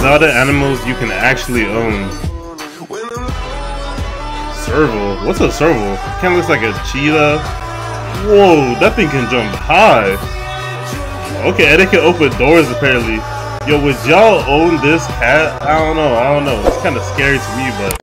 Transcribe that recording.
Zelda animals you can actually own. Serval? What's a serval? Kinda looks like a cheetah. Whoa, that thing can jump high. Okay, and it can open doors apparently. Yo, would y'all own this cat? I don't know, I don't know. It's kinda scary to me, but...